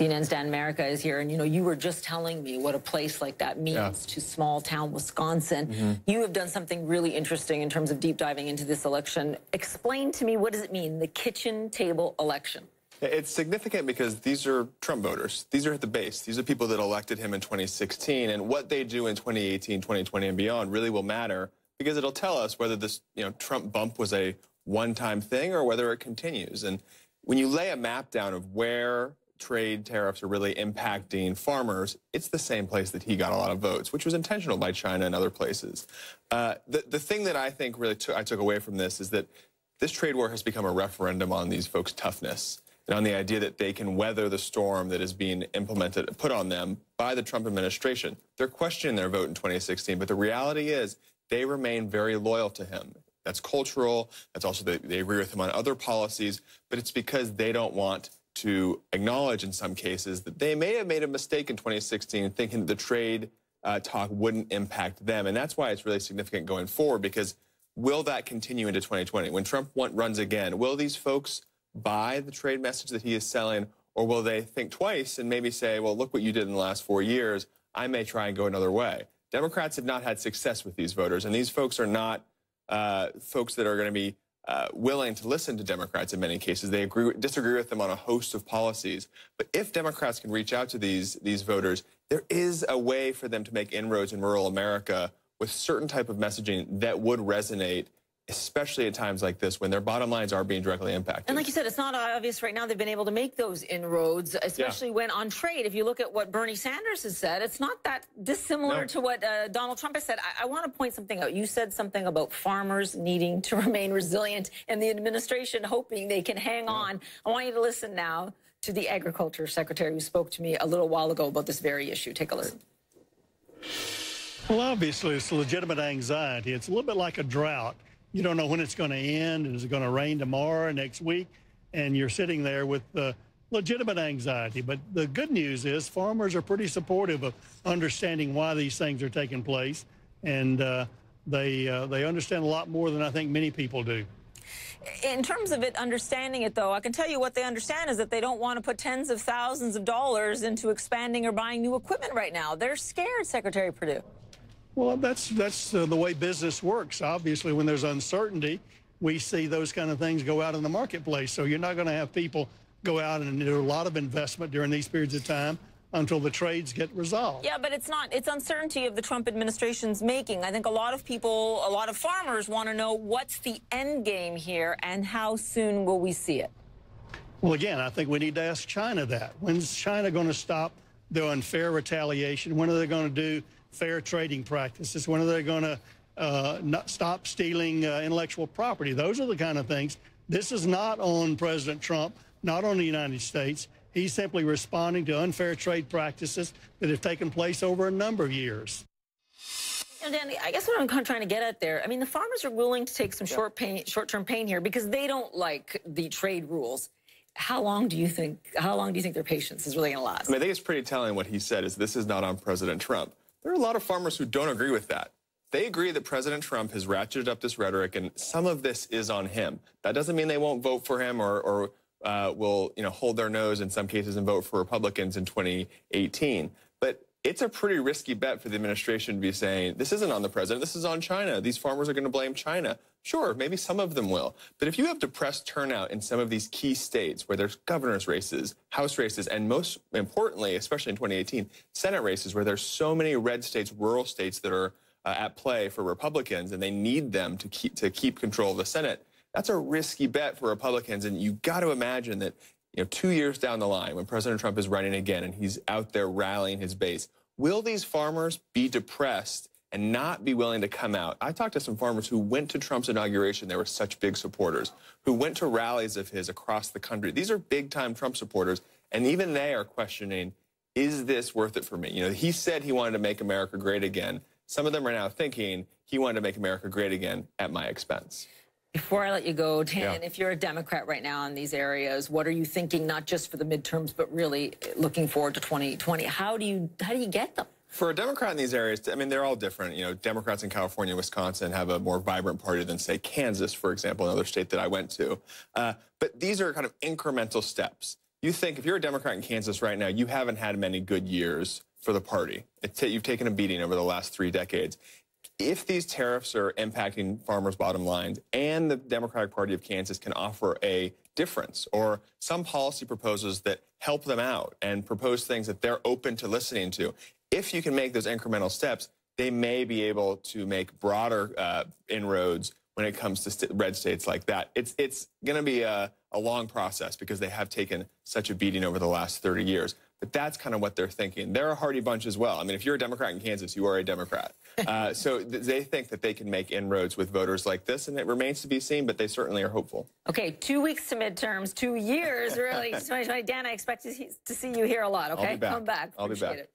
CNN's Dan Merica is here, and you know, you were just telling me what a place like that means yeah. to small town Wisconsin. Mm -hmm. You have done something really interesting in terms of deep diving into this election. Explain to me what does it mean, the kitchen table election? It's significant because these are Trump voters. These are at the base. These are people that elected him in 2016, and what they do in 2018, 2020, and beyond really will matter because it'll tell us whether this, you know, Trump bump was a one-time thing or whether it continues. And when you lay a map down of where trade tariffs are really impacting farmers, it's the same place that he got a lot of votes, which was intentional by China and other places. Uh, the, the thing that I think really I took away from this is that this trade war has become a referendum on these folks' toughness and on the idea that they can weather the storm that is being implemented, put on them by the Trump administration. They're questioning their vote in 2016, but the reality is they remain very loyal to him. That's cultural. That's also they, they agree with him on other policies, but it's because they don't want to acknowledge in some cases that they may have made a mistake in 2016 thinking that the trade uh, talk wouldn't impact them. And that's why it's really significant going forward because will that continue into 2020? When Trump runs again, will these folks buy the trade message that he is selling or will they think twice and maybe say, well, look what you did in the last four years. I may try and go another way. Democrats have not had success with these voters, and these folks are not uh, folks that are going to be uh, willing to listen to Democrats in many cases. They agree, disagree with them on a host of policies. But if Democrats can reach out to these, these voters, there is a way for them to make inroads in rural America with certain type of messaging that would resonate especially at times like this when their bottom lines are being directly impacted. And like you said, it's not obvious right now they've been able to make those inroads, especially yeah. when on trade. If you look at what Bernie Sanders has said, it's not that dissimilar no. to what uh, Donald Trump has said. I, I want to point something out. You said something about farmers needing to remain resilient and the administration hoping they can hang yeah. on. I want you to listen now to the agriculture secretary who spoke to me a little while ago about this very issue. Take a listen. Well, obviously, it's legitimate anxiety. It's a little bit like a drought you don't know when it's going to end. Is it going to rain tomorrow, next week? And you're sitting there with the legitimate anxiety. But the good news is farmers are pretty supportive of understanding why these things are taking place. And uh, they, uh, they understand a lot more than I think many people do. In terms of it understanding it, though, I can tell you what they understand is that they don't want to put tens of thousands of dollars into expanding or buying new equipment right now. They're scared, Secretary Perdue. Well, that's that's uh, the way business works. Obviously, when there's uncertainty, we see those kind of things go out in the marketplace. So you're not going to have people go out and do a lot of investment during these periods of time until the trades get resolved. Yeah, but it's not, it's uncertainty of the Trump administration's making. I think a lot of people, a lot of farmers want to know what's the end game here and how soon will we see it? Well, again, I think we need to ask China that. When's China going to stop their unfair retaliation? When are they going to do fair trading practices? When are they going to uh, not stop stealing uh, intellectual property? Those are the kind of things. This is not on President Trump, not on the United States. He's simply responding to unfair trade practices that have taken place over a number of years. You know, Danny, I guess what I'm trying to get at there, I mean, the farmers are willing to take some yeah. short pain, short-term pain here because they don't like the trade rules. How long do you think? How long do you think their patience is really going to last? I, mean, I think it's pretty telling what he said. Is this is not on President Trump. There are a lot of farmers who don't agree with that. They agree that President Trump has ratcheted up this rhetoric, and some of this is on him. That doesn't mean they won't vote for him or, or uh, will, you know, hold their nose in some cases and vote for Republicans in 2018. But it's a pretty risky bet for the administration to be saying, this isn't on the president, this is on China. These farmers are going to blame China. Sure, maybe some of them will. But if you have depressed turnout in some of these key states where there's governor's races, House races, and most importantly, especially in 2018, Senate races where there's so many red states, rural states that are uh, at play for Republicans and they need them to keep, to keep control of the Senate, that's a risky bet for Republicans. And you've got to imagine that you know, two years down the line when President Trump is running again and he's out there rallying his base, will these farmers be depressed and not be willing to come out. I talked to some farmers who went to Trump's inauguration. They were such big supporters, who went to rallies of his across the country. These are big time Trump supporters. And even they are questioning, is this worth it for me? You know, he said he wanted to make America great again. Some of them are now thinking he wanted to make America great again at my expense. Before I let you go, Dan, yeah. if you're a Democrat right now in these areas, what are you thinking, not just for the midterms, but really looking forward to 2020? How do you, how do you get them? For a Democrat in these areas, I mean, they're all different. You know, Democrats in California, Wisconsin have a more vibrant party than, say, Kansas, for example, another state that I went to. Uh, but these are kind of incremental steps. you think if you're a Democrat in Kansas right now, you haven't had many good years for the party. It's, you've taken a beating over the last three decades. If these tariffs are impacting farmers' bottom lines and the Democratic Party of Kansas can offer a difference or some policy proposals that help them out and propose things that they're open to listening to, if you can make those incremental steps, they may be able to make broader uh, inroads when it comes to st red states like that. It's, it's going to be a, a long process because they have taken such a beating over the last 30 years. But that's kind of what they're thinking. They're a hardy bunch as well. I mean, if you're a Democrat in Kansas, you are a Democrat. Uh, so th they think that they can make inroads with voters like this, and it remains to be seen, but they certainly are hopeful. Okay, two weeks to midterms, two years, really. 2020. Dan, I expect to see, to see you here a lot, okay? I'll be back. Come back. I'll Appreciate be back. It.